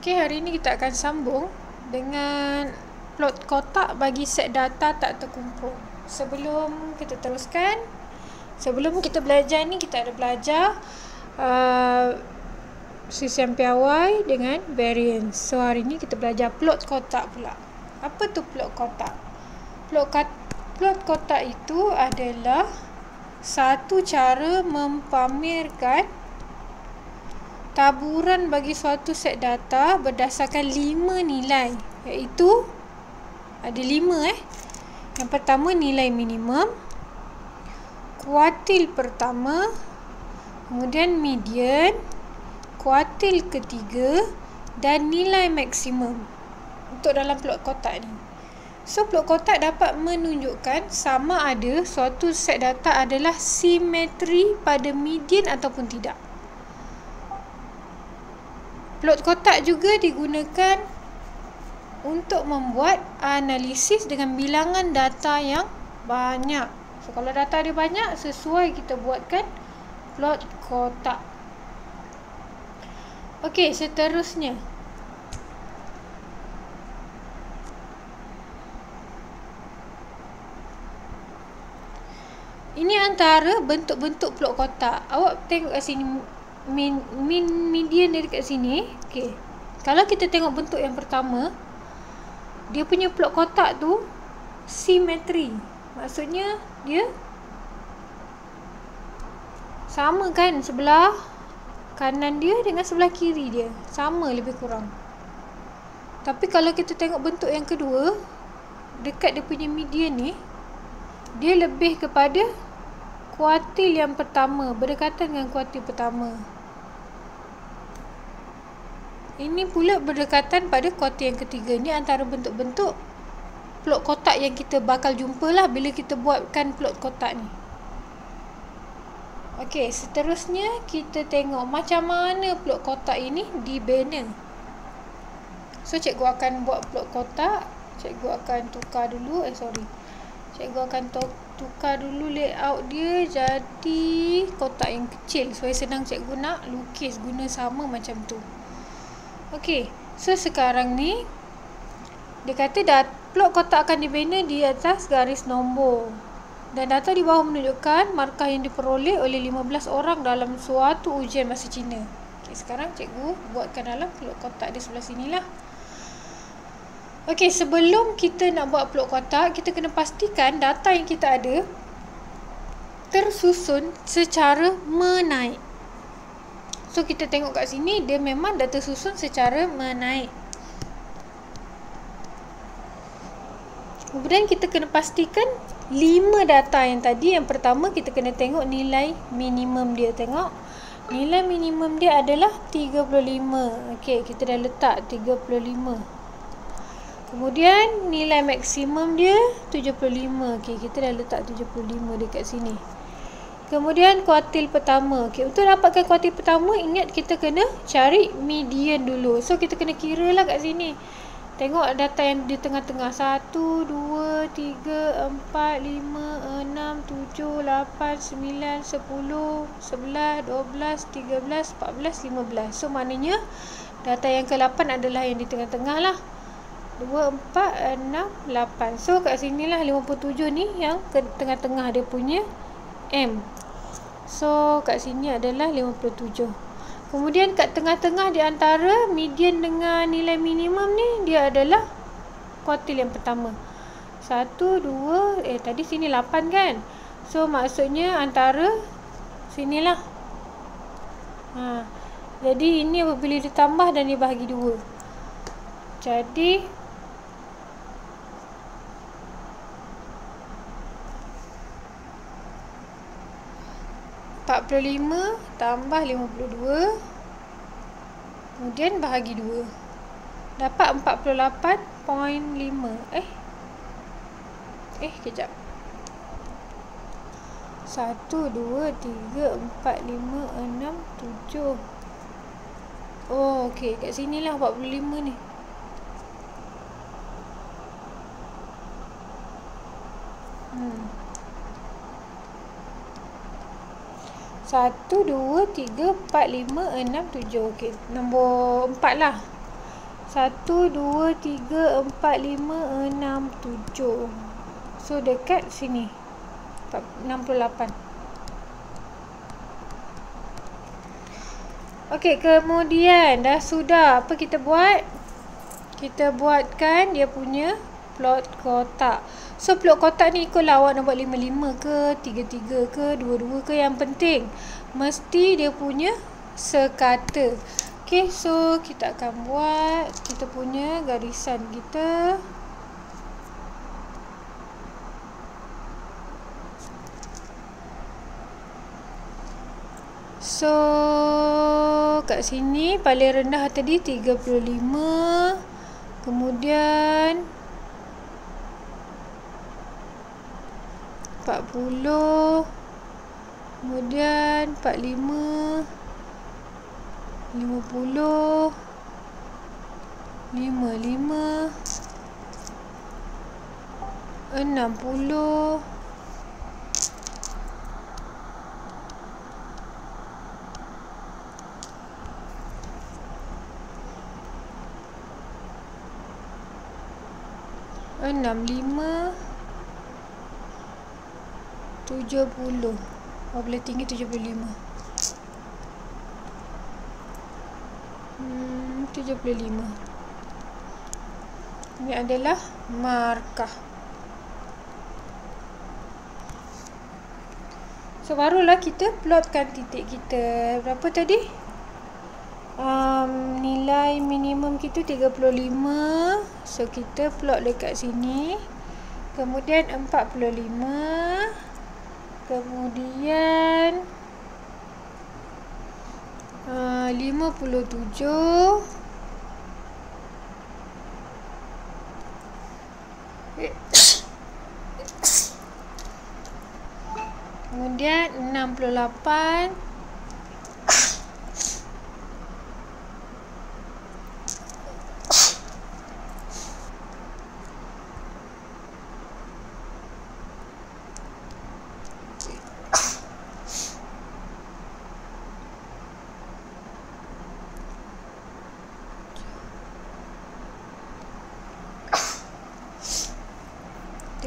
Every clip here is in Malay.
Okey, hari ini kita akan sambung dengan plot kotak bagi set data tak terkumpul. Sebelum kita teruskan, sebelum kita belajar ni kita ada belajar uh, sistem piawai dengan variance. So hari ini kita belajar plot kotak pula. Apa tu plot kotak? Plot, plot kotak itu adalah satu cara mempamerkan taburan bagi suatu set data berdasarkan lima nilai iaitu ada lima eh. Yang pertama nilai minimum kuartil pertama kemudian median kuartil ketiga dan nilai maksimum untuk dalam plot kotak ni. So plot kotak dapat menunjukkan sama ada suatu set data adalah simetri pada median ataupun tidak Plot kotak juga digunakan untuk membuat analisis dengan bilangan data yang banyak. So, kalau data dia banyak, sesuai kita buatkan plot kotak. Okey, seterusnya. Ini antara bentuk-bentuk plot kotak. Awak tengok kat sini min min median dia dekat sini okey. Kalau kita tengok bentuk yang pertama dia punya plot kotak tu simetri maksudnya dia sama kan sebelah kanan dia dengan sebelah kiri dia. Sama lebih kurang. Tapi kalau kita tengok bentuk yang kedua dekat dia punya median ni dia lebih kepada kuartil yang pertama berdekatan dengan kuartil pertama. Ini pula berdekatan pada kuartil yang ketiga. Ini antara bentuk-bentuk plot kotak yang kita bakal jumpa lah bila kita buatkan plot kotak ni. Okey, seterusnya kita tengok macam mana plot kotak ini dibina. So, cikgu akan buat plot kotak. Cikgu akan tukar dulu. Eh, sorry. Cikgu akan tukar dulu layout dia jadi kotak yang kecil supaya senang cikgu nak lukis guna sama macam tu ok so sekarang ni dia kata dat plot kotak akan dibina di atas garis nombor. Dan data di bawah menunjukkan markah yang diperoleh oleh 15 orang dalam suatu ujian masa Cina. Ok sekarang cikgu buatkan dalam plot kotak di sebelah sini lah. Okey, sebelum kita nak buat plot kotak, kita kena pastikan data yang kita ada tersusun secara menaik. So, kita tengok kat sini, dia memang dah tersusun secara menaik. Kemudian kita kena pastikan lima data yang tadi. Yang pertama, kita kena tengok nilai minimum dia. Tengok. Nilai minimum dia adalah 35. Okey, kita dah letak 35. Kemudian nilai maksimum dia 75. Okey, kita dah letak 75 dekat sini. Kemudian kuartil pertama. Okey, untuk dapatkan kuartil pertama, ingat kita kena cari median dulu. So kita kena kira lah kat sini. Tengok data yang di tengah-tengah. 1 2 3 4 5 6 7 8 9 10 11 12 13 14 15. So maknanya data yang ke-8 adalah yang di tengah-tengah lah. 2, 4, 6, 8 So kat sini lah 57 ni yang ke tengah-tengah dia punya M. So kat sini adalah 57 Kemudian kat tengah-tengah di antara median dengan nilai minimum ni Dia adalah kuartil yang pertama. 1, 2, eh tadi sini 8 kan? So maksudnya antara sinilah ha. Jadi ini apabila ditambah dan dibahagi 2 jadi 45 tambah 52 kemudian bahagi 2 dapat 48.5 eh eh kejap. 1 2 3 4 5 6 7 oh okey kat sinilah 45 ni hmm Satu, dua, tiga, empat, lima, enam, tujuh. Okey, nombor empat lah. Satu, dua, tiga, empat, lima, enam, tujuh. So dekat sini. Enam puluh lapan. Okey, kemudian dah sudah. Apa kita buat? Kita buatkan dia punya plot kotak. So plot kotak ni ikutlah awak nak buat lima-lima ke, tiga-tiga ke, dua-dua ke. Yang penting, mesti dia punya sekata. Okay, so kita akan buat kita punya garisan kita. So, kat sini paling rendah tadi 35. Kemudian 40. Kemudian 45 lima puluh lima lima enam puluh enam lima tujuh puluh. Oh, boleh tinggi tujuh puluh lima. 75 ini adalah markah. So barulah kita plotkan titik kita. Berapa tadi? Um, nilai minimum kita 35 so kita plot dekat sini. Kemudian 45 kemudian uh, 57 Kemudian 68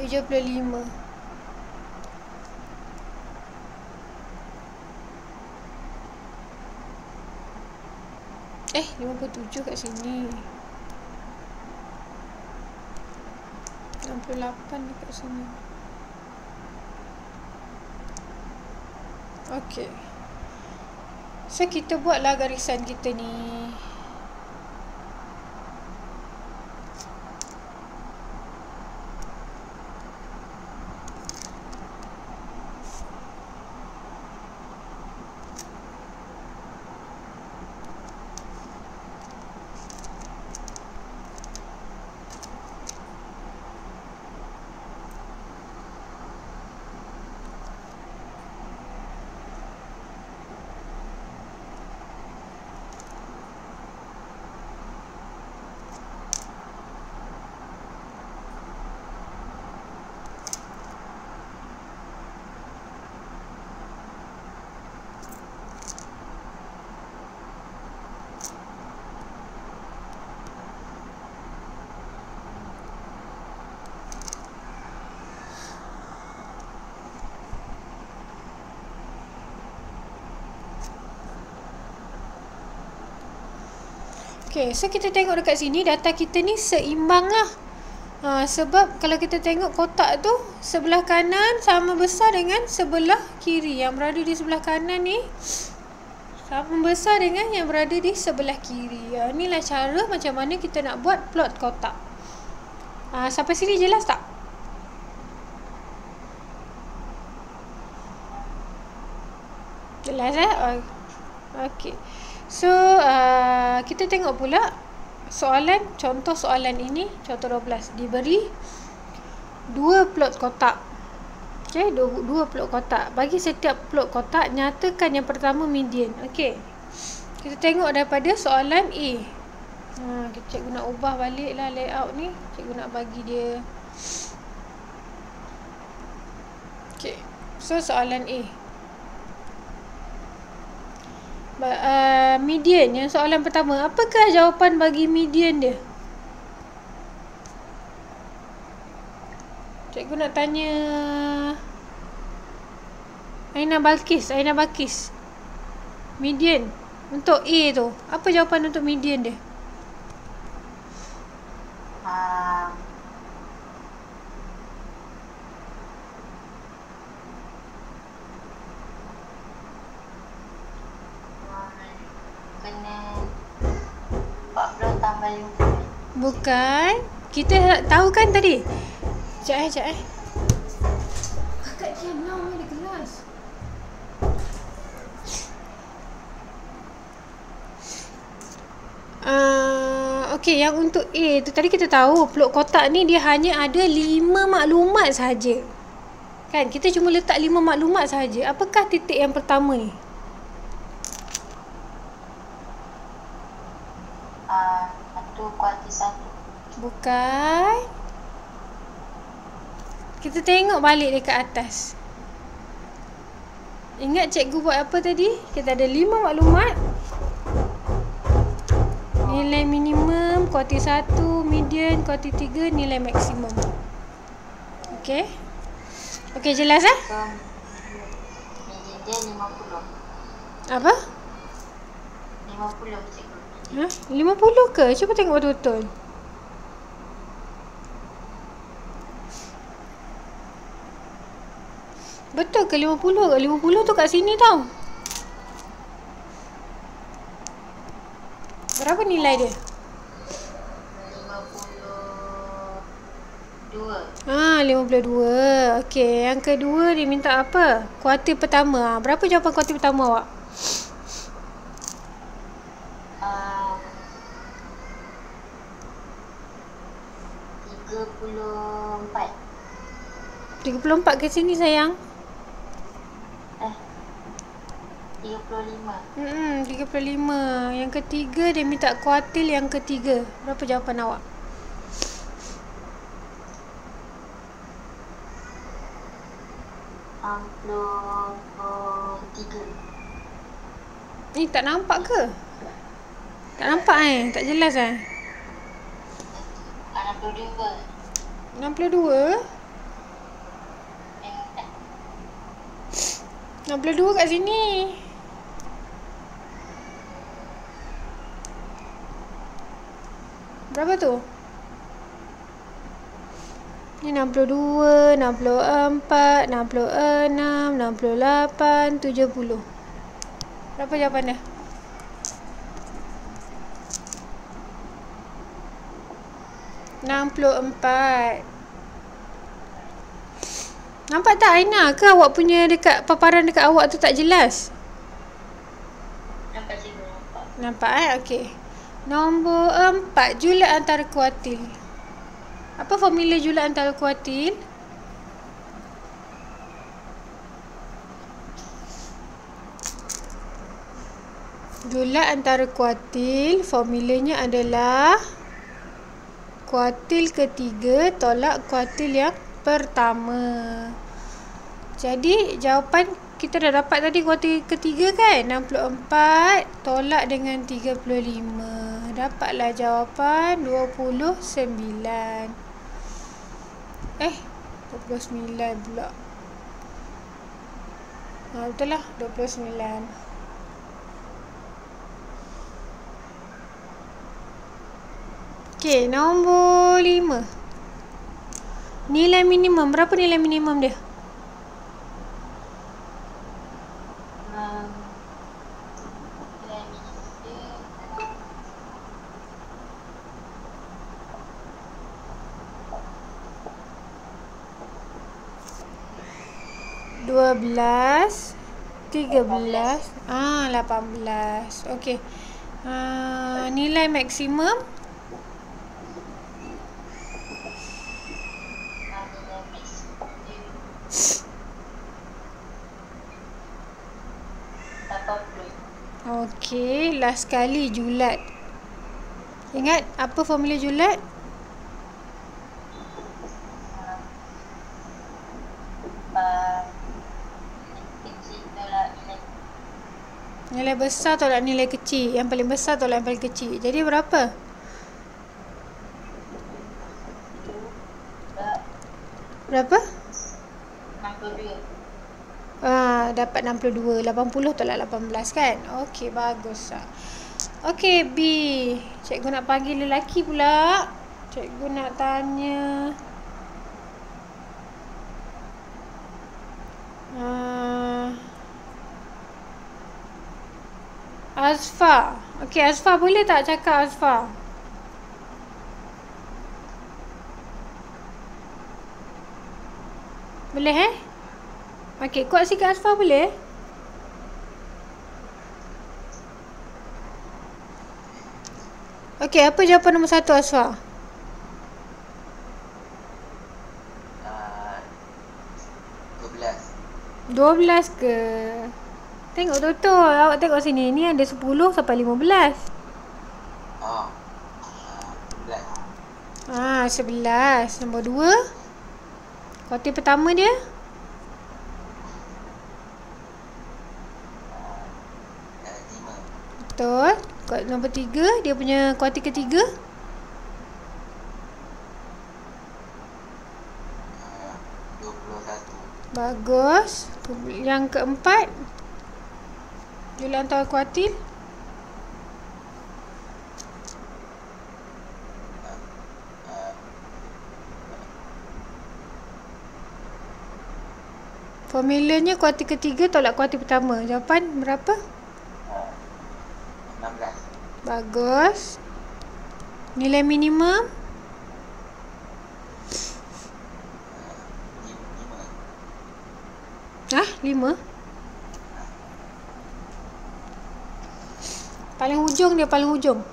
tujuh puluh lima. Eh, lima puluh tujuh kat sini. enam puluh lapan dekat sini. Okay So, kita buatlah garisan kita ni Okay, so kita tengok dekat sini data kita ni seimbang lah. Ha, sebab kalau kita tengok kotak tu sebelah kanan sama besar dengan sebelah kiri. Yang berada di sebelah kanan ni sama besar dengan yang berada di sebelah kiri. Ha, inilah cara macam mana kita nak buat plot kotak. Ha, sampai sini jelas tak? Jelas eh? Okay. So, uh, kita tengok pula soalan, contoh soalan ini, contoh 12. Diberi dua plot kotak. Okay, dua, dua plot kotak. Bagi setiap plot kotak, nyatakan yang pertama median. Okay. Kita tengok daripada soalan A. Ha, cikgu nak ubah balik lah layout ni. Cikgu nak bagi dia. Okay. So, soalan A. uh, median yang soalan pertama. Apakah jawapan bagi median dia? Cikgu nak tanya Aina Balkis, Aina Balkis. Median untuk A tu. Apa jawapan untuk median dia? Um, kena 40 tambah 50. Bukan. Kita tahu kan tadi? Sekejap eh, sekejap eh. Kakak ni ada kelas. Uh, Okey, yang untuk A tu tadi kita tahu peluk kotak ni dia hanya ada lima maklumat sahaja. Kan? Kita cuma letak lima maklumat sahaja. Apakah titik yang pertama ni? Uh, satu kuarti satu. Bukan. Kita tengok balik dekat atas. Ingat cikgu buat apa tadi? Kita ada lima maklumat. Nilai minimum, kuarti satu, median, kuarti tiga, nilai maksimum. Okey. Okey, jelas eh? Median dia 50. Apa? 50 cikgu. Ha? Lima puluh ke? Cuba tengok betul-betul. Betul ke lima puluh ke? Lima puluh tu kat sini tau. Berapa nilai dia? 52. Ah, 52. Okey, yang kedua dia minta apa? Kuartil pertama. Ah, berapa jawapan kuartil pertama awak? Uh, 34. 34 ke sini sayang. Eh. 35. Hmm, 35. Yang ketiga dia minta kuartil yang ketiga. Berapa jawapan awak? Enam tiga. Ni tak nampak ke? Tak nampak eh? Tak jelas eh? Enam puluh dua. 62? Eh, eh. 62 kat sini. Berapa tu? Ni 62, 64, 66, 68, 70. Berapa jawapan dia? Enam puluh empat. Nampak tak Aina ke awak punya dekat paparan dekat awak tu tak jelas? Nampak cikgu nampak. Nampak eh? Okey. Nombor empat, julat antara kuartil. Apa formula julat antara kuartil? Julat antara kuartil formulanya adalah kuartil ketiga tolak kuartil yang pertama. Jadi jawapan kita dah dapat tadi kuartil ketiga kan? 64 tolak dengan 35. Dapatlah jawapan 29. Eh, 29 pula. Ha, betul lah, 29. Okey, nombor 5. Nilai minimum, berapa nilai minimum dia? Um, nilai dia Dua belas Tiga belas Ah, lapan belas Okey ah, Nilai maksimum nilai maksimum dia 80. Okey, last kali julat Ingat apa formula julat? Uh, kecil tolak nilai besar tolak nilai kecil. Yang paling besar tolak yang paling kecil. Jadi berapa? Berapa? 62. Ah, dapat 62. 80 tolak 18 kan? Okey, bagus. Ah. Okey, B. Cikgu nak panggil lelaki pula. Cikgu nak tanya. Ah. Azfa. Okey, Azfa boleh tak cakap Azfa? Boleh eh? Okey, kuat sikit Azfa boleh? Okey, apa jawapan nombor satu Azfa? Uh, 12. 12 ke? Tengok betul-betul. Awak tengok sini. Ni ada 10 sampai 15. Oh. Ah, Uh, 11. 11. Nombor 2. Kuartil pertama dia? 5. Betul. Kuartil nombor 3. Dia punya kuartil ketiga? 21. Bagus. Yang keempat? Jumlah antara kuartil? Uh, Formulanya kuartil ketiga tolak kuartil pertama. Jawapan berapa? uh, 16. Bagus. Nilai minimum? Uh, 5. Ah, lima. Paling hujung dia, paling hujung.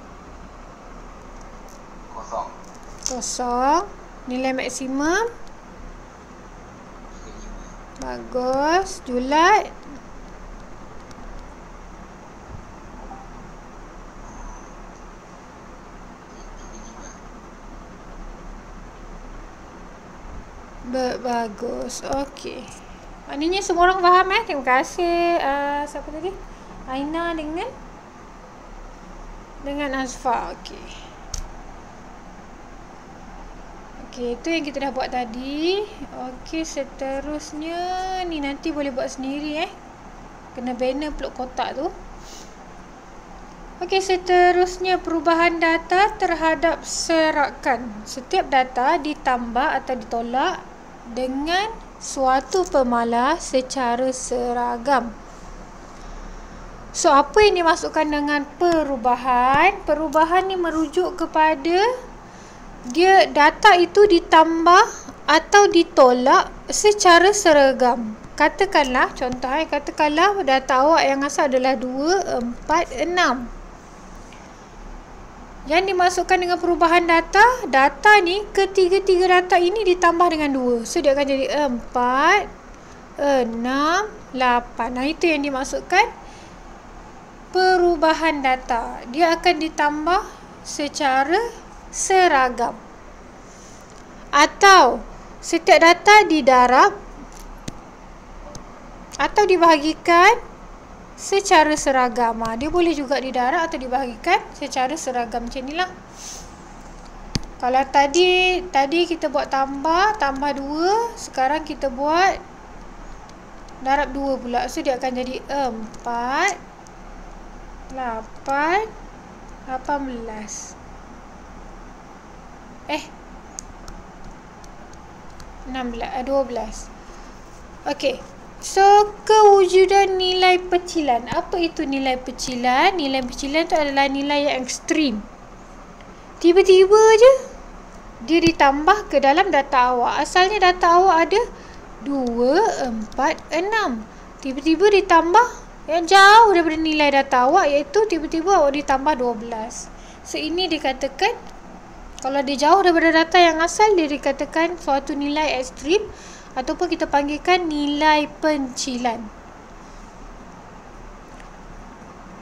Kosong. Kosong. Nilai maksimum? 35. Bagus. Julat? Ba- bagus. Okey. Maknanya semua orang faham eh. Terima kasih. Uh, siapa tadi? Aina dengan dengan Azfa. Okey. Okey, itu yang kita dah buat tadi. Okey, seterusnya ni nanti boleh buat sendiri eh. Kena banner peluk kotak tu. Okey, seterusnya perubahan data terhadap serakan. Setiap data ditambah atau ditolak dengan suatu pemalas secara seragam. So, apa yang dimasukkan dengan perubahan? Perubahan ni merujuk kepada dia data itu ditambah atau ditolak secara seragam. Katakanlah, contoh eh, katakanlah data awak yang asal adalah 2, 4, 6. Yang dimasukkan dengan perubahan data, data ni ketiga-tiga data ini ditambah dengan 2. So dia akan jadi 4, 6, 8. Nah itu yang dimasukkan perubahan data. Dia akan ditambah secara seragam. Atau setiap data didarab atau dibahagikan secara seragam. Ha, dia boleh juga didarab atau dibahagikan secara seragam macam inilah. Kalau tadi tadi kita buat tambah, tambah 2, sekarang kita buat darab 2 pula. So dia akan jadi 4 8 18 Eh 16 eh, 12 Okey So kewujudan nilai pecilan. Apa itu nilai pecilan? Nilai pecilan tu adalah nilai yang ekstrim. Tiba-tiba je Dia ditambah ke dalam data awak. Asalnya data awak ada 2, 4, 6 Tiba-tiba ditambah yang jauh daripada nilai data awak Iaitu tiba-tiba awak ditambah 12 So ini dikatakan Kalau dia jauh daripada data yang asal Dia dikatakan suatu nilai ekstrim Ataupun kita panggilkan nilai pencilan.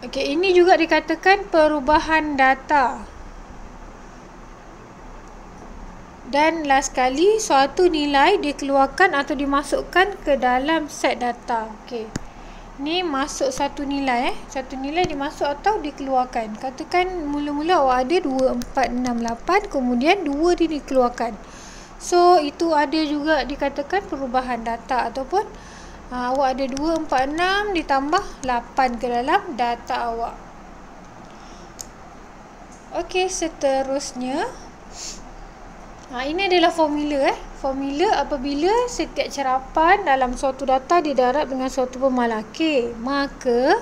Okey, ini juga dikatakan perubahan data. Dan last kali suatu nilai dikeluarkan atau dimasukkan ke dalam set data. Okey ni masuk satu nilai eh. Satu nilai dimasuk atau dikeluarkan. Katakan mula-mula awak ada 2, 4, 6, 8. Kemudian 2 dia dikeluarkan. So, itu ada juga dikatakan perubahan data ataupun uh, awak ada 2, 4, 6 ditambah 8 ke dalam data awak. Okey, seterusnya. Ha, ini adalah formula eh. Formula apabila setiap cerapan dalam suatu data didarab dengan suatu pemalah. Okey, maka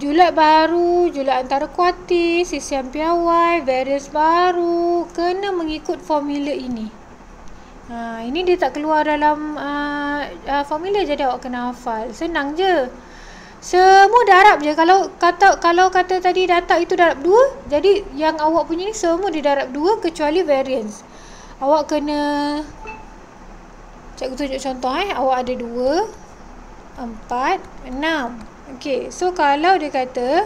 julat baru, julat antara kuartil, sisian piawai, variance baru kena mengikut formula ini. Ha, ini dia tak keluar dalam uh, uh, formula jadi awak kena hafal. Senang je. Semua darab je. Kalau kata kalau kata tadi data itu darab dua, jadi yang awak punya ni semua didarab dua kecuali variance. Awak kena Cikgu tunjuk contoh eh. Awak ada dua, empat, enam. Okey. So kalau dia kata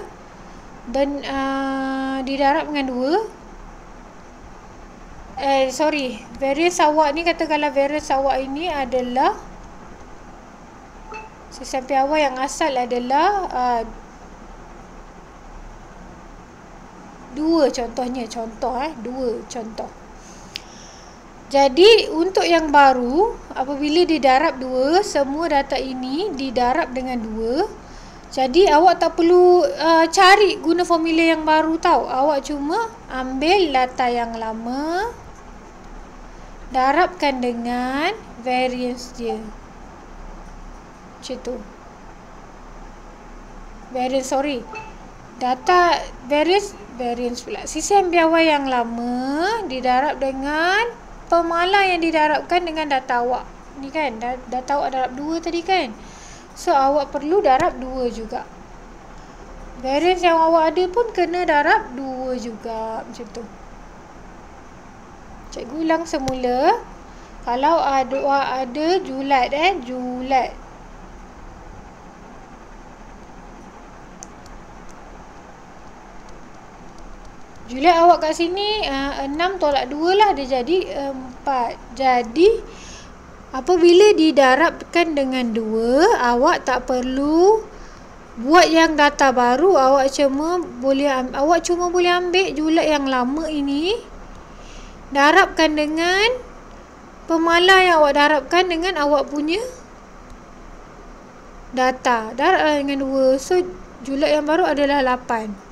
ben, uh, didarab dengan dua, eh sorry, variance awak ni kata kalau variance awak ini adalah Sesian piawai yang asal adalah uh, dua contohnya. Contoh eh. Dua contoh. Jadi untuk yang baru apabila didarab dua semua data ini didarab dengan dua jadi awak tak perlu uh, cari guna formula yang baru tau awak cuma ambil data yang lama darabkan dengan variance dia macam tu. Variance sorry. Data variance variance pula. Sistem piawai yang lama didarab dengan pemalah yang didarabkan dengan data awak. Ni kan data awak darab dua tadi kan? So awak perlu darab dua juga. Variance yang awak ada pun kena darab dua juga. Macam tu. Cikgu ulang semula. Kalau ada ada julat eh? Julat Juliet awak kat sini uh, 6 tolak 2 lah dia jadi 4. Jadi apabila didarabkan dengan 2 awak tak perlu buat yang data baru awak cuma boleh awak cuma boleh ambil Juliet yang lama ini darabkan dengan pemalah yang awak darabkan dengan awak punya data. Darab dengan 2. So Juliet yang baru adalah 8.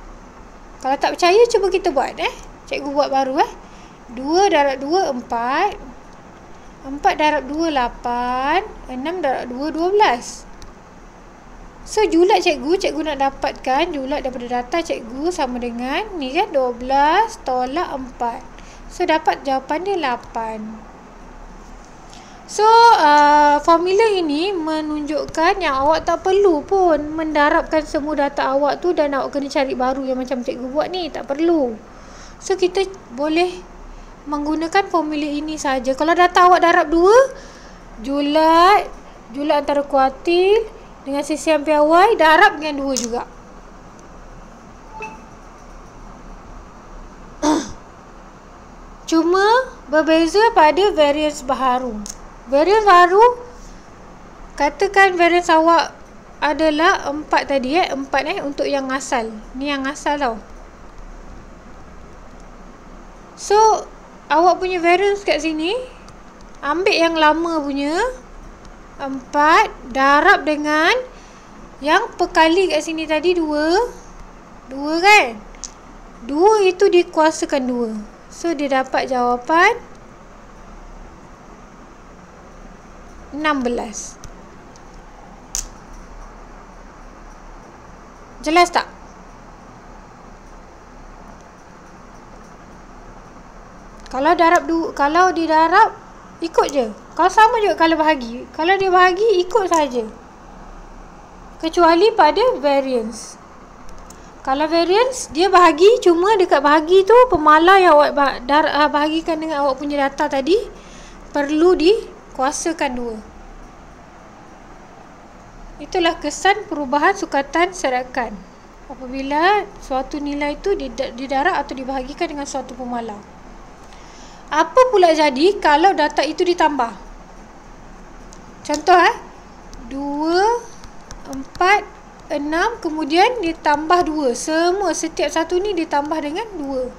Kalau tak percaya cuba kita buat eh. Cikgu buat baru eh. 2 darab 2 4. 4 darab 2 8. 6 darab 2 12. So julat cikgu, cikgu nak dapatkan julat daripada data cikgu sama dengan ni kan 12 tolak 4. So dapat jawapan dia 8. So, uh, formula ini menunjukkan yang awak tak perlu pun mendarabkan semua data awak tu dan awak kena cari baru yang macam cikgu buat ni. Tak perlu. So, kita boleh menggunakan formula ini saja. Kalau data awak darab dua, julat, julat antara kuartil dengan sisian piawai, darab dengan dua juga. Cuma berbeza pada variance baharu. Variance baru Katakan variance awak adalah empat tadi eh. Empat eh untuk yang asal. Ni yang asal tau. So, awak punya variance kat sini. Ambil yang lama punya. Empat. Darab dengan yang perkali kat sini tadi dua. Dua kan? Dua itu dikuasakan dua. So, dia dapat jawapan 16 Jelas tak? Kalau darab du kalau didarab ikut je. Kalau sama juga kalau bahagi. Kalau dia bahagi ikut saja. Kecuali pada variance. Kalau variance dia bahagi cuma dekat bahagi tu pemalah yang awak ah, bahagikan dengan awak punya data tadi perlu di kuasakan dua. Itulah kesan perubahan sukatan serakan. Apabila suatu nilai itu didarab atau dibahagikan dengan suatu pemalang. Apa pula jadi kalau data itu ditambah? Contoh eh. 2, 4, 6 kemudian ditambah 2. Semua setiap satu ni ditambah dengan 2.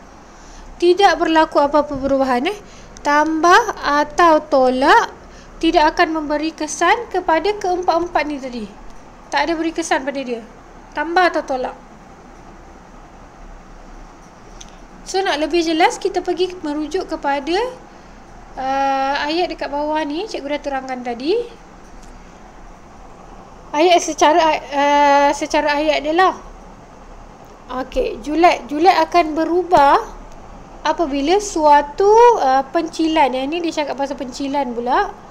Tidak berlaku apa-apa perubahan eh. Tambah atau tolak tidak akan memberi kesan kepada keempat-empat ni tadi. Tak ada beri kesan pada dia. Tambah atau tolak. So nak lebih jelas kita pergi merujuk kepada uh, ayat dekat bawah ni cikgu dah terangkan tadi. Ayat secara uh, secara ayat dia lah. Okey, julat julat akan berubah apabila suatu uh, pencilan yang ni dia cakap pasal pencilan pula.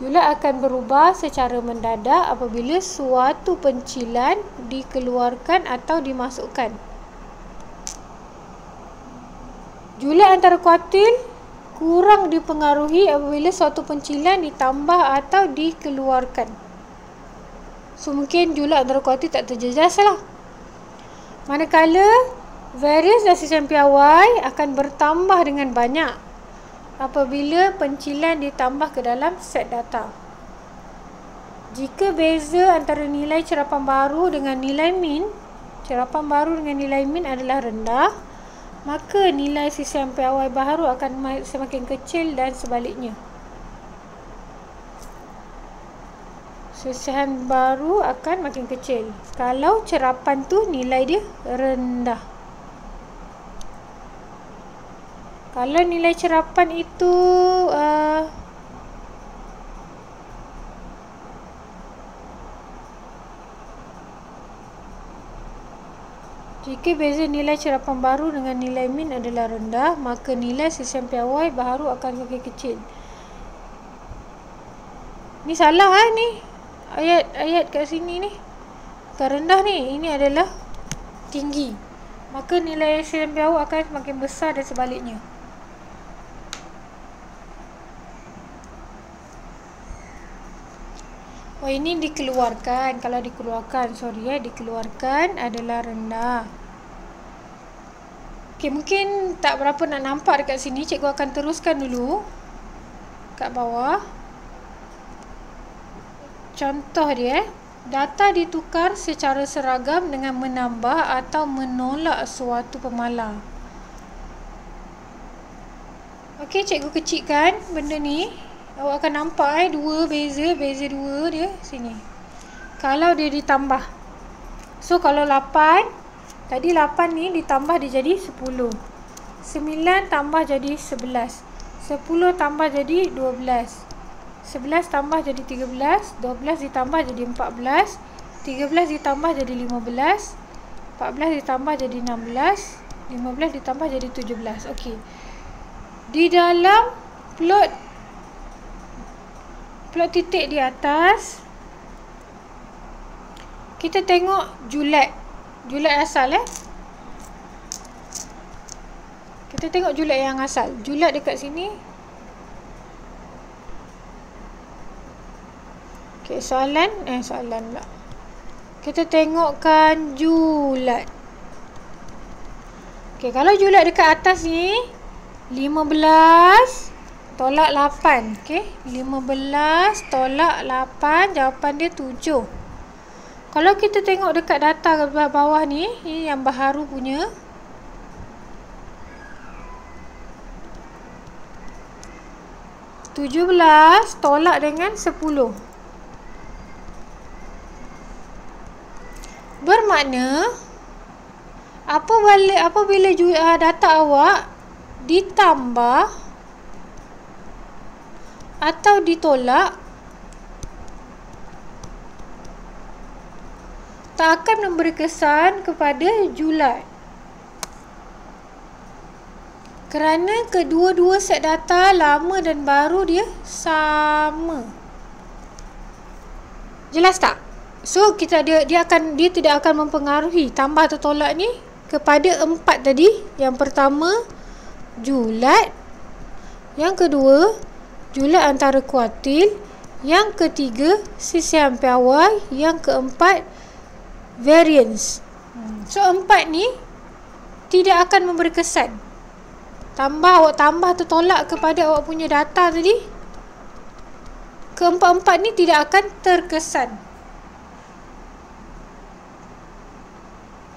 Julat akan berubah secara mendadak apabila suatu pencilan dikeluarkan atau dimasukkan. Julat antara kuatil kurang dipengaruhi apabila suatu pencilan ditambah atau dikeluarkan. So mungkin julat antara kuatil tak terjejas lah. Manakala variance dan sistem piawai akan bertambah dengan banyak apabila pencilan ditambah ke dalam set data. Jika beza antara nilai cerapan baru dengan nilai min, cerapan baru dengan nilai min adalah rendah, maka nilai sistem piawai baharu akan semakin kecil dan sebaliknya. Sistem baru akan makin kecil. Kalau cerapan tu nilai dia rendah. Kalau nilai cerapan itu uh, Jika beza nilai cerapan baru dengan nilai min adalah rendah, maka nilai sistem piawai baru akan lebih kecil. Ni salah eh ni. Ayat-ayat kat sini ni. Bukan rendah ni. Ini adalah tinggi. Maka nilai sistem piawai akan semakin besar dan sebaliknya. Ini dikeluarkan. Kalau dikeluarkan, sorry ya, dikeluarkan adalah rendah. Okey, mungkin tak berapa nak nampak dekat sini. Cikgu akan teruskan dulu kat bawah. Contoh dia, data ditukar secara seragam dengan menambah atau menolak suatu pemalang. Okey, cikgu kecilkan benda ni. Awak akan nampak eh dua beza, beza dua dia sini. Kalau dia ditambah. So kalau 8, tadi 8 ni ditambah dia jadi 10. 9 tambah jadi 11. 10 tambah jadi 12. 11 tambah jadi 13, 12 ditambah jadi 14, 13 ditambah jadi 15, 14 ditambah jadi 16, 15 ditambah jadi 17. Okey. Di dalam plot plot titik di atas. Kita tengok julat. Julat asal eh? Kita tengok julat yang asal. Julat dekat sini. Ok soalan? Eh soalan pula. Kita tengokkan julat. Ok kalau julat dekat atas ni 15 Tolak 8. Okey. 15 tolak 8. Jawapan dia 7. Kalau kita tengok dekat data bawah ni. Ini yang baharu punya. Tujuh belas tolak dengan sepuluh. Bermakna apa balik apabila uh, data awak ditambah atau ditolak? Tak akan memberi kesan kepada julat kerana kedua-dua set data lama dan baru dia sama. Jelas tak? So kita dia dia akan dia tidak akan mempengaruhi tambah atau tolak ni kepada empat tadi. Yang pertama julat yang kedua julat antara kuartil, yang ketiga sisian piawai, yang keempat variance. So empat ni tidak akan memberi kesan. Tambah awak tambah atau tolak kepada awak punya data tadi keempat-empat ni tidak akan terkesan.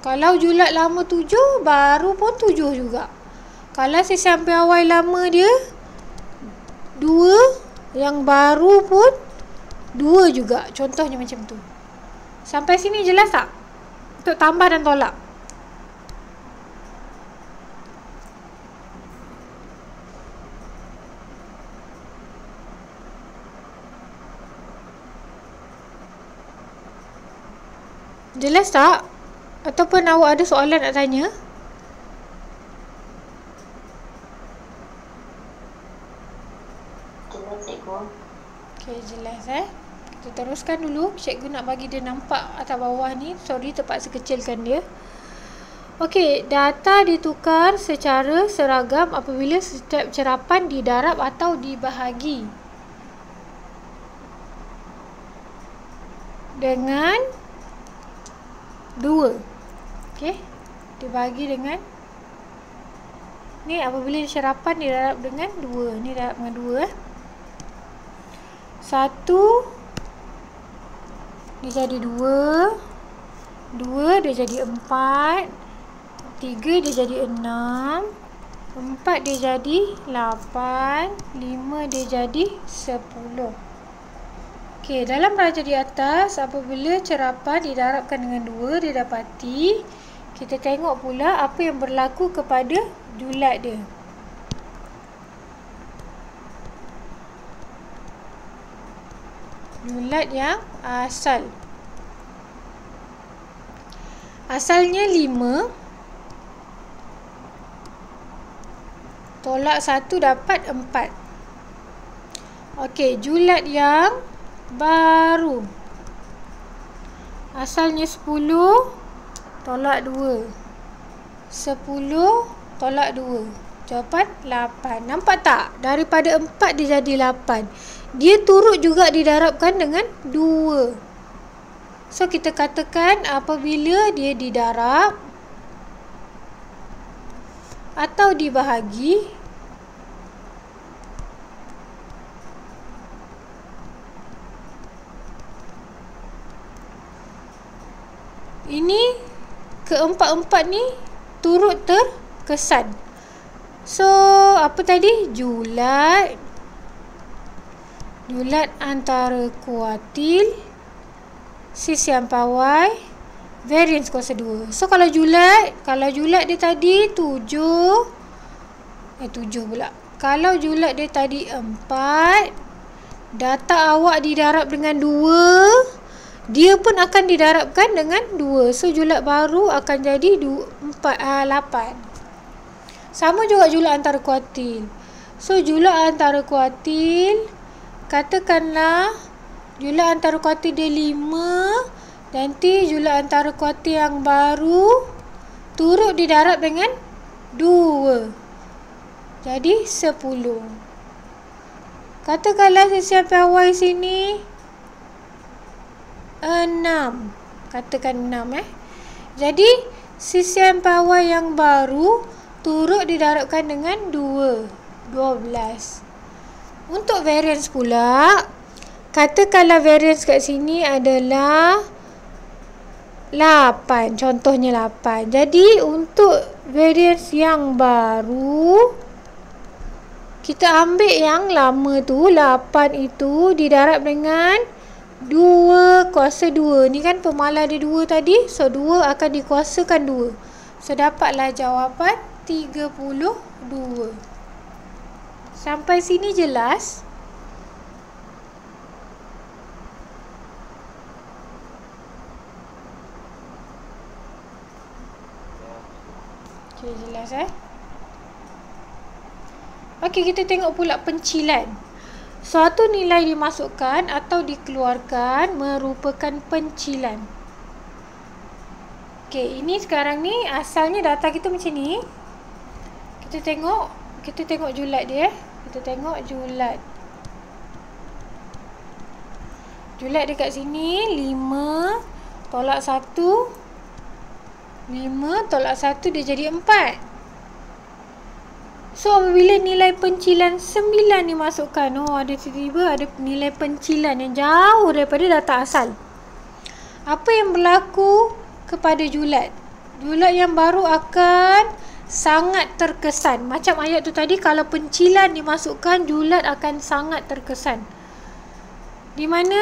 Kalau julat lama tujuh, baru pun tujuh juga. Kalau sesiam piawai lama dia, dua, yang baru pun dua juga. Contohnya macam tu. Sampai sini jelas tak? Untuk tambah dan tolak. Jelas tak? Ataupun awak ada soalan nak tanya? Jelas cikgu. Okay, jelas eh. Kita teruskan dulu. Cikgu nak bagi dia nampak atas bawah ni. Sorry, terpaksa kecilkan dia. Okey, data ditukar secara seragam apabila setiap cerapan didarab atau dibahagi. Dengan dua. Okey, dibagi dengan ni apabila cerapan didarab dengan dua. Ni darab dengan dua eh. Satu. Dia jadi dua. Dua dia jadi empat. Tiga dia jadi enam. Empat dia jadi lapan. Lima dia jadi sepuluh. Okey, dalam raja di atas Apabila cerapan didarabkan dengan dua Dia dapati. Kita tengok pula apa yang berlaku kepada julat dia Julat yang asal. Asalnya 5. Tolak 1 dapat 4. Okey, julat yang baru. Asalnya 10. Tolak 2. 10 tolak 2. Jawapan 8. Nampak tak? Daripada 4 dia jadi 8 dia turut juga didarabkan dengan dua. So kita katakan apabila dia didarab atau dibahagi ini keempat-empat ni turut terkesan. So apa tadi? Julat Julat antara kuatil Sisian pawai Variance kuasa 2 So kalau julat Kalau julat dia tadi 7 Eh 7 pula. Kalau julat dia tadi 4 Data awak didarab dengan 2 Dia pun akan didarabkan dengan 2 So julat baru akan jadi 2, 4, uh, 8 Sama juga julat antara kuatil. So julat antara kuatil katakanlah jumlah antara kuartil dia 5 nanti jumlah antara kuartil yang baru turut didarab dengan 2 jadi 10 katakanlah sesiap pawai sini 6 katakan 6 eh. Jadi sisian pawai yang baru turut didarabkan dengan 2 12 untuk variance pula, katakanlah variance kat sini adalah 8. Contohnya 8. Jadi, untuk variance yang baru, kita ambil yang lama tu, 8 itu didarab dengan 2 kuasa 2. Ni kan pemalar dia 2 tadi. So, 2 akan dikuasakan 2. So, dapatlah jawapan 32. Sampai sini jelas? Okay, jelas eh? Okey, kita tengok pula pencilan. Suatu nilai dimasukkan atau dikeluarkan merupakan pencilan. Okey, ini sekarang ni asalnya data kita macam ni. Kita tengok, kita tengok julat dia. Kita tengok julat. Julat dekat sini 5 tolak 1 5 tolak 1 dia jadi 4. So apabila nilai pencilan 9 dimasukkan, oh ada tiba-tiba ada nilai pencilan yang jauh daripada data asal. Apa yang berlaku kepada julat? Julat yang baru akan sangat terkesan. Macam ayat tu tadi kalau pencilan dimasukkan, julat akan sangat terkesan. Di mana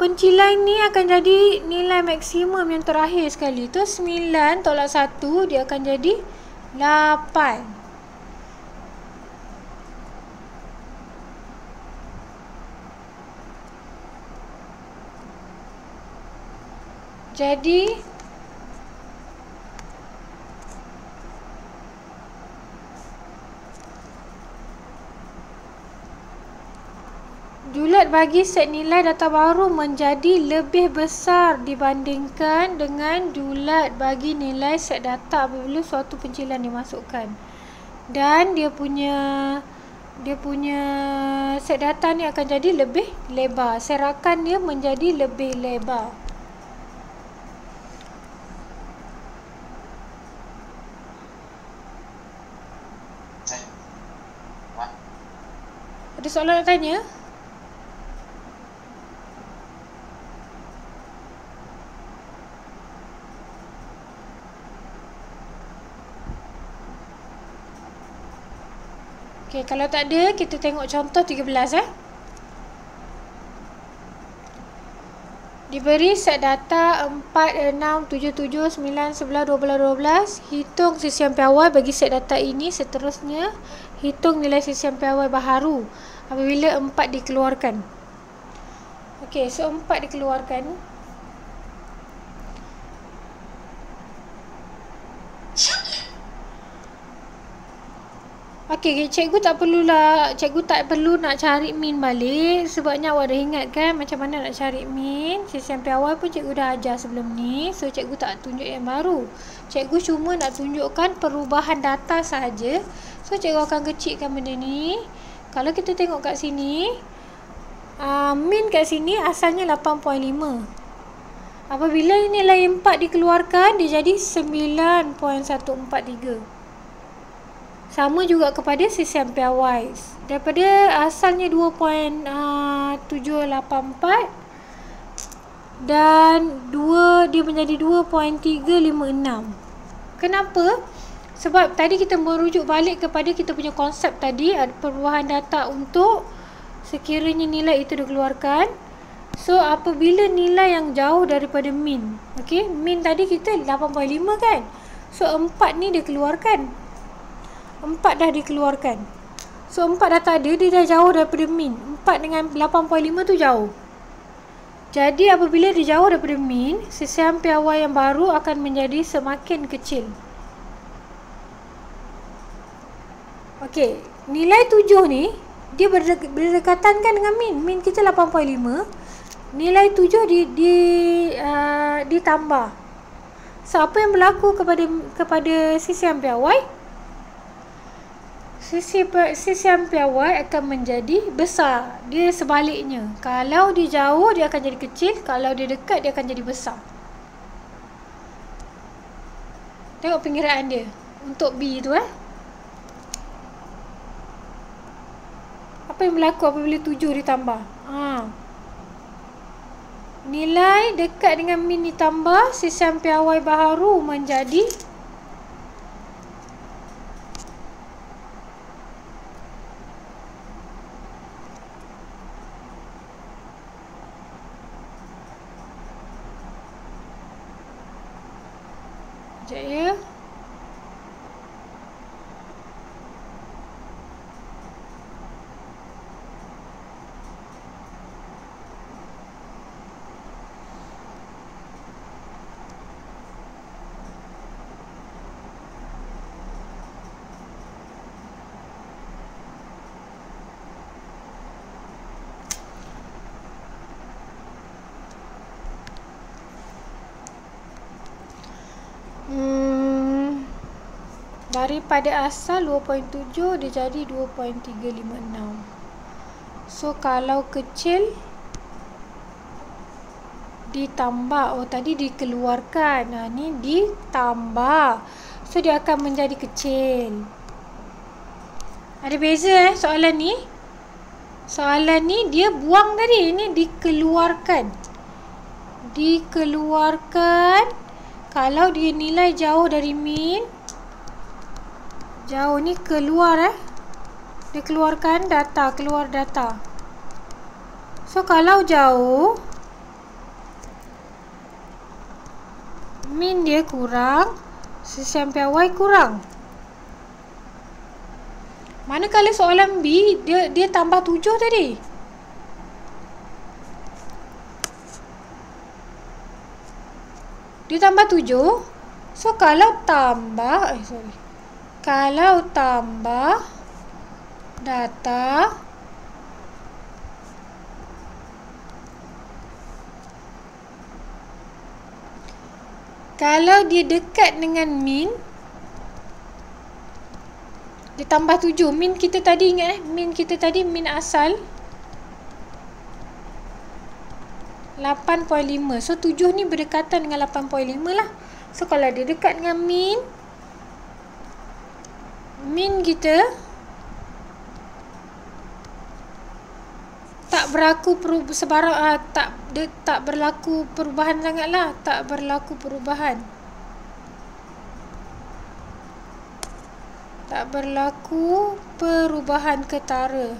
pencilan ni akan jadi nilai maksimum yang terakhir sekali. Tu 9 tolak 1 dia akan jadi 8. Jadi Julat bagi set nilai data baru menjadi lebih besar dibandingkan dengan julat bagi nilai set data apabila suatu pencilan dimasukkan. Dan dia punya dia punya set data ni akan jadi lebih lebar. Serakan dia menjadi lebih lebar. Ada soalan nak tanya? Okey, kalau tak ada, kita tengok contoh 13 eh. Diberi set data 4, 6, 7, 7, 9, 11, 12, 12. Hitung sisian piawai bagi set data ini. Seterusnya, hitung nilai sisian piawai baharu apabila 4 dikeluarkan. Okey, so 4 dikeluarkan. Okey, cikgu tak perlulah, cikgu tak perlu nak cari min balik sebabnya awak dah ingat kan macam mana nak cari min. Sesi sampai awal pun cikgu dah ajar sebelum ni. So cikgu tak tunjuk yang baru. Cikgu cuma nak tunjukkan perubahan data sahaja. So cikgu akan kecilkan benda ni. Kalau kita tengok kat sini, uh, min kat sini asalnya 8.5. Apabila nilai 4 dikeluarkan, dia jadi 9.143 sama juga kepada sistem pairwise daripada asalnya 2.784 uh, dan 2 dia menjadi 2.356 kenapa? Sebab tadi kita merujuk balik kepada kita punya konsep tadi perubahan data untuk sekiranya nilai itu dikeluarkan. So apabila nilai yang jauh daripada min okey min tadi kita 8.5 kan? So 4 ni dia keluarkan Empat dah dikeluarkan. So empat dah tak ada, dia dah jauh daripada min. Empat dengan 8.5 tu jauh. Jadi apabila dia jauh daripada min, sesiam piawai yang baru akan menjadi semakin kecil. Okey, nilai tujuh ni, dia berdekatan kan dengan min. Min kita 8.5. Nilai tujuh di, di, uh, ditambah. So apa yang berlaku kepada kepada sesiam piawai? Sisi sisi yang piawai akan menjadi besar. Dia sebaliknya. Kalau dia jauh dia akan jadi kecil, kalau dia dekat dia akan jadi besar. Tengok pengiraan dia untuk B tu eh. Apa yang berlaku apabila 7 ditambah? Ha. Nilai dekat dengan min ditambah, sisi yang piawai baharu menjadi daripada asal 2.7 dia jadi 2.356 so kalau kecil ditambah oh tadi dikeluarkan nah ni ditambah so dia akan menjadi kecil Ada beza eh soalan ni. Soalan ni dia buang tadi. Ini dikeluarkan. Dikeluarkan. Kalau dia nilai jauh dari min. Jauh ni keluar eh. Dia keluarkan data. Keluar data. So kalau jauh. Min dia kurang. Sesampai Y kurang. Manakala soalan B dia dia tambah 7 tadi. Dia tambah 7. So kalau tambah eh sorry. Kalau tambah data Kalau dia dekat dengan min dia tambah tujuh. Min kita tadi ingat eh. Min kita tadi min asal. 8.5. So tujuh ni berdekatan dengan 8.5 lah. So kalau dia dekat dengan min. Min kita. Tak berlaku sebarang. Uh, tak, dia, tak berlaku perubahan sangat lah. Tak berlaku perubahan. tak berlaku perubahan ketara.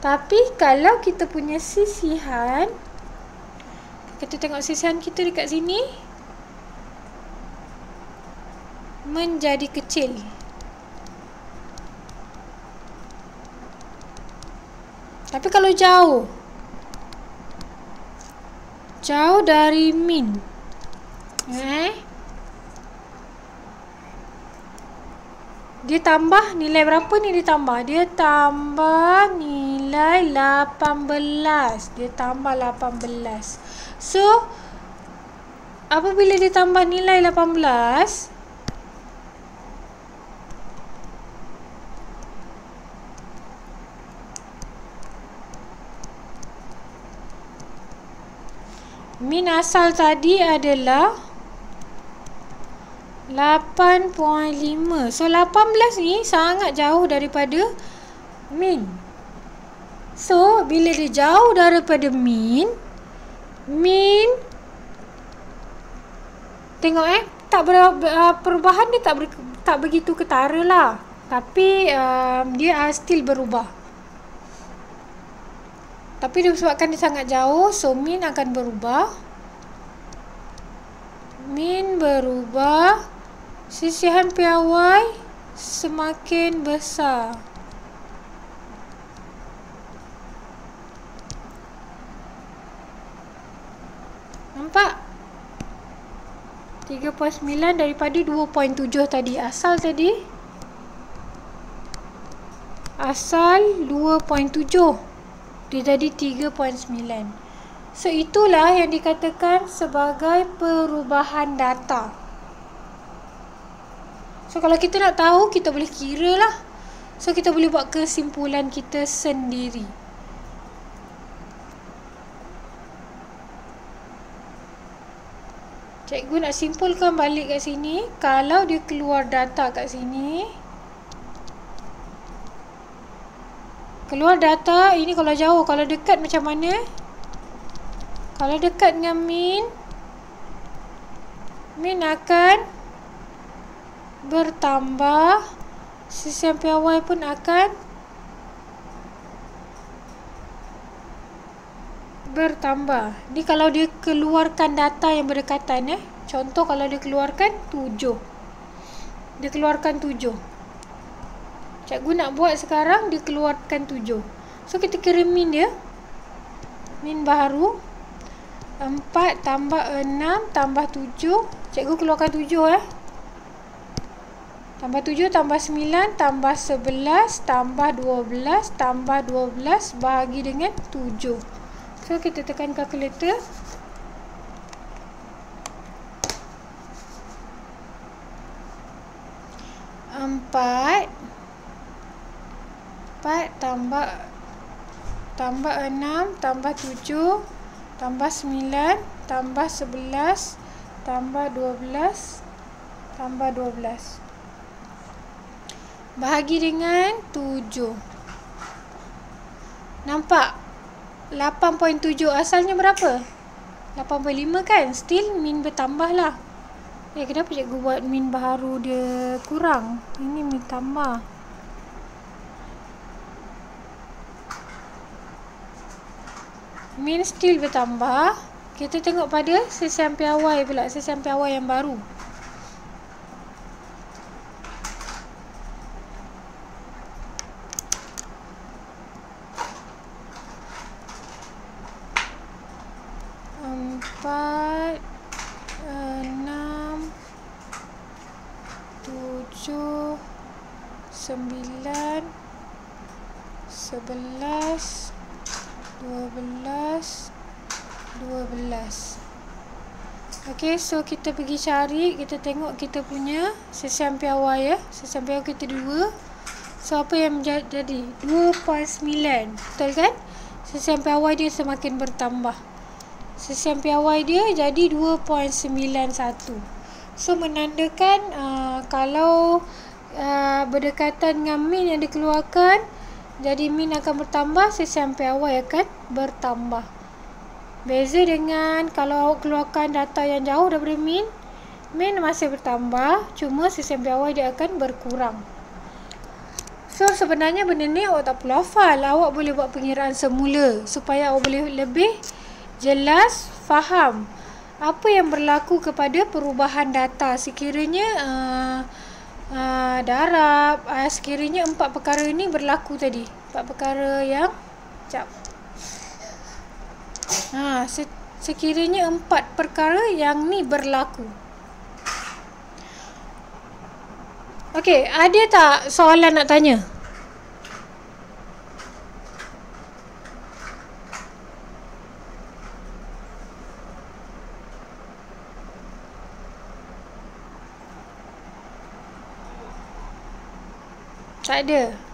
Tapi kalau kita punya sisihan, kita tengok sisihan kita dekat sini, menjadi kecil. Tapi kalau jauh, jauh dari min, Eh? Dia tambah nilai berapa ni dia tambah? Dia tambah nilai 18. Dia tambah 18. So, apabila dia tambah nilai 18, min asal tadi adalah 8.5 So 18 ni sangat jauh daripada min. So bila dia jauh daripada min Min Tengok eh tak ber, Perubahan dia tak ber, tak begitu ketara lah. Tapi um, dia uh, still berubah Tapi disebabkan dia sangat jauh So min akan berubah Min berubah Sisihan piawai semakin besar. Nampak? 3.9 daripada 2.7 tadi. Asal tadi? Asal 2.7. Dia jadi 3.9. So, itulah yang dikatakan sebagai perubahan data. So kalau kita nak tahu kita boleh kira lah. So kita boleh buat kesimpulan kita sendiri. Cikgu nak simpulkan balik kat sini. Kalau dia keluar data kat sini. Keluar data. Ini kalau jauh. Kalau dekat macam mana? Kalau dekat dengan min. Min akan bertambah sisi yang piawai pun akan bertambah ni kalau dia keluarkan data yang berdekatan eh contoh kalau dia keluarkan 7 dia keluarkan 7 cikgu nak buat sekarang dia keluarkan 7 so kita kira min dia. Min baru. 4 tambah 6 tambah 7 cikgu keluarkan 7 eh. Tambah 7 tambah 9 tambah 11 tambah 12 tambah 12 bahagi dengan 7. So kita tekan kalkulator. Empat Empat tambah Tambah enam Tambah tujuh Tambah sembilan Tambah sebelas Tambah dua belas tambah 12. Bahagi dengan 7. Nampak? 8.7 asalnya berapa? 8.5 kan? Still min bertambah lah. Eh, kenapa cikgu buat min baru dia kurang? Ini min tambah. Min still bertambah. Kita tengok pada sesiam piawai pula. Sesiam piawai yang baru. Empat, enam, tujuh, sembilan, sebelas, dua belas, dua belas. Okay, so kita pergi cari, kita tengok kita punya sesiam piawai ya. Sesiam piawai kita dua. So, apa yang jadi? 2.9. Betul kan? Sesiam piawai dia semakin bertambah sesiam piawai dia jadi 2.91 so menandakan uh, kalau uh, berdekatan dengan min yang dikeluarkan jadi min akan bertambah sesiam piawai akan bertambah. Beza dengan kalau awak keluarkan data yang jauh daripada min min masih bertambah cuma sesiam piawai dia akan berkurang. So sebenarnya benda ni awak tak perlu hafal. Awak boleh buat pengiraan semula supaya awak boleh lebih jelas faham apa yang berlaku kepada perubahan data. Sekiranya uh, uh, darab. Uh, sekiranya empat perkara ini berlaku tadi. Empat perkara yang jap. Ha sekiranya empat perkara yang ni berlaku. Okey, ada tak soalan nak tanya? Tak ada.